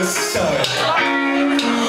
was so.